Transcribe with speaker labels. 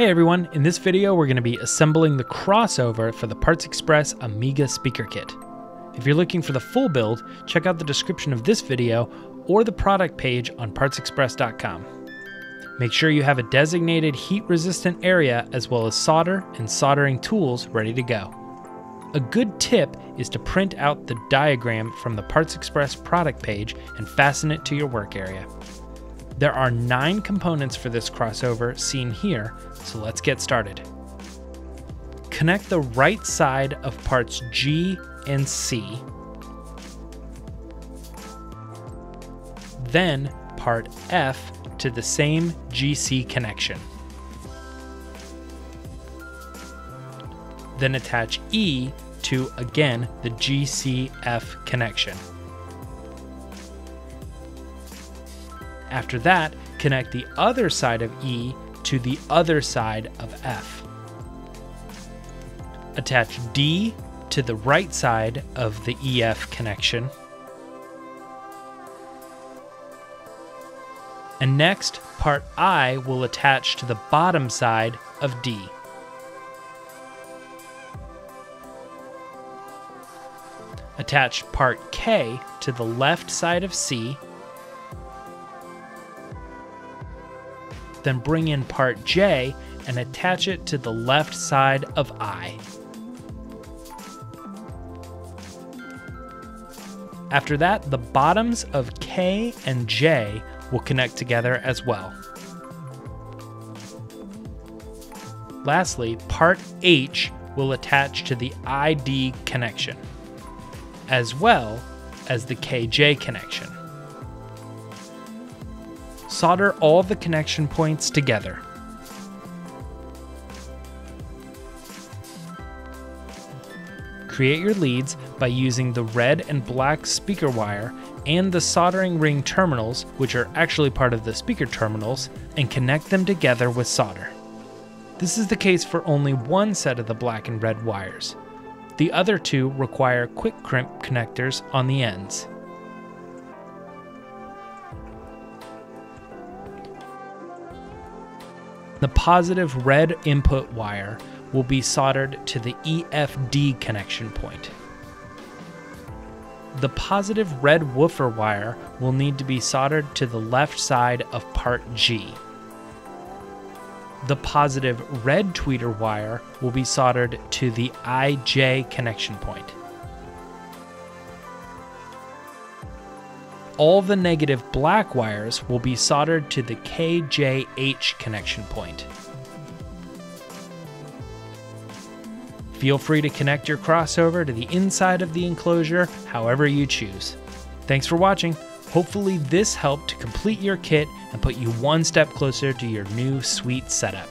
Speaker 1: Hey everyone, in this video we're going to be assembling the crossover for the Parts Express Amiga speaker kit. If you're looking for the full build, check out the description of this video or the product page on partsexpress.com. Make sure you have a designated heat resistant area as well as solder and soldering tools ready to go. A good tip is to print out the diagram from the Parts Express product page and fasten it to your work area. There are nine components for this crossover seen here, so let's get started. Connect the right side of parts G and C, then part F to the same GC connection. Then attach E to, again, the GCF connection. After that, connect the other side of E to the other side of F. Attach D to the right side of the EF connection. And next, part I will attach to the bottom side of D. Attach part K to the left side of C then bring in part J and attach it to the left side of I. After that, the bottoms of K and J will connect together as well. Lastly, part H will attach to the ID connection, as well as the KJ connection solder all the connection points together. Create your leads by using the red and black speaker wire and the soldering ring terminals, which are actually part of the speaker terminals, and connect them together with solder. This is the case for only one set of the black and red wires. The other two require quick crimp connectors on the ends. The positive red input wire will be soldered to the EFD connection point. The positive red woofer wire will need to be soldered to the left side of part G. The positive red tweeter wire will be soldered to the IJ connection point. All the negative black wires will be soldered to the KJH connection point. Feel free to connect your crossover to the inside of the enclosure however you choose. Thanks for watching. Hopefully this helped to complete your kit and put you one step closer to your new sweet setup.